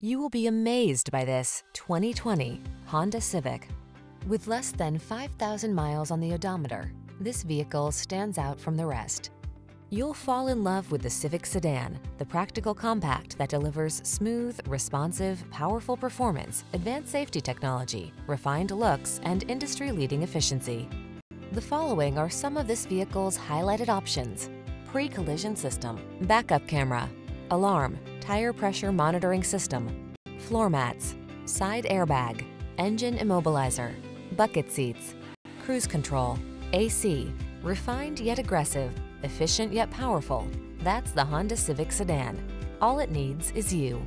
You will be amazed by this 2020 Honda Civic. With less than 5,000 miles on the odometer, this vehicle stands out from the rest. You'll fall in love with the Civic Sedan, the practical compact that delivers smooth, responsive, powerful performance, advanced safety technology, refined looks, and industry-leading efficiency. The following are some of this vehicle's highlighted options. Pre-collision system, backup camera, alarm, tire pressure monitoring system, floor mats, side airbag, engine immobilizer, bucket seats, cruise control, AC, refined yet aggressive, efficient yet powerful. That's the Honda Civic Sedan. All it needs is you.